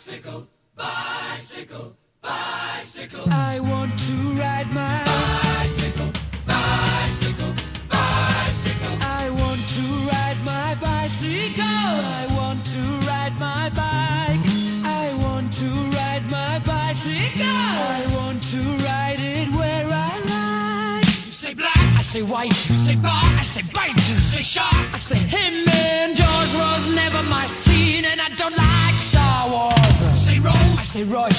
Bicycle, bicycle, bicycle. I want to ride my bicycle, bicycle, bicycle. I want to ride my bicycle. I want to ride my bike. I want to ride my bicycle. I want to ride it where I like. You say black, I say white. you say bar, I say Say right.